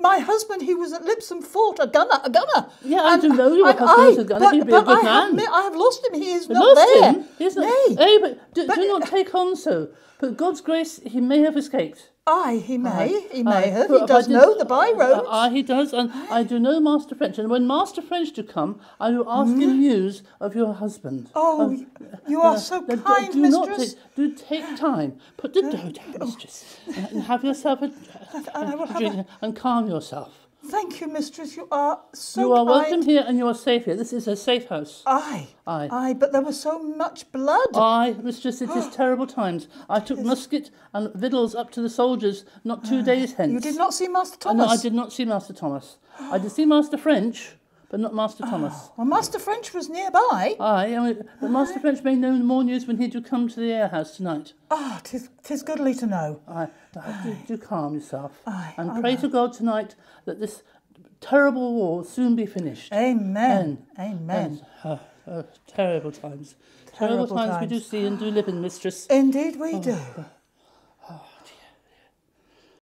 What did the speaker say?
My husband, he was at Lipson Fort, a gunner, a gunner. Yeah, I do know I- husband a gunner. But, He'd be a good I, man. Have, I have lost him. He is You not lost there. him. He's not, Nay. Eh, but do, But- do not take on so. But God's grace, he may have escaped. Aye, he may. He may Aye, have. He I does know the by roads. Aye, he does, and I do know Master French. And when Master French do come, I will ask him news of your husband. Oh, Uh, y- you are uh, so do- kind, do Not mistress. take, do take time. Put the dough down, mistress, and- and have yourself a, And I will a drink and calm yourself. Thank you, mistress. You are so you are kind. welcome here, and you are safe here. This is a safe house. Aye. Aye. Aye, but there was so much blood. Aye, mistress, it is terrible times. I took musket and victuals up to the soldiers not two days hence. you did not see Master Thomas? No, I did not see Master Thomas. I did see Master French, but not Master ah, Thomas. Well, Master French was nearby. Ah, aye, I mean, but Master French may know more news when he do come to the alehouse tonight. Ah, tis, tis goodly to know. Aye, aye, do, do calm yourself. Aye, and I pray to God tonight that this terrible war will soon be finished. Amen. Amen. Oh, oh, terrible times. Terrible, Terrible times, we do see and do live in, mistress. Indeed we ah, do.